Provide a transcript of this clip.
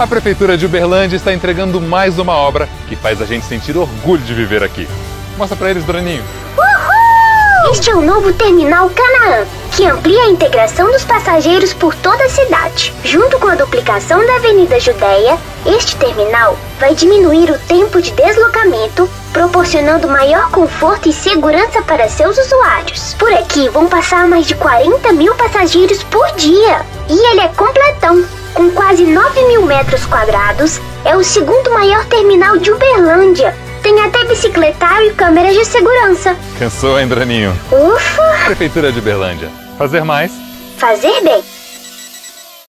A Prefeitura de Uberlândia está entregando mais uma obra que faz a gente sentir orgulho de viver aqui. Mostra pra eles, Draninho. Uhul! Este é o novo terminal Canaã, que amplia a integração dos passageiros por toda a cidade. Junto com a duplicação da Avenida Judéia, este terminal vai diminuir o tempo de deslocamento, proporcionando maior conforto e segurança para seus usuários. Por aqui vão passar mais de 40 mil passageiros por dia. E ele é completão, metros quadrados, é o segundo maior terminal de Uberlândia. Tem até bicicletário e câmeras de segurança. Pensou, hein, Draninho? Ufa! Prefeitura de Uberlândia. Fazer mais. Fazer bem.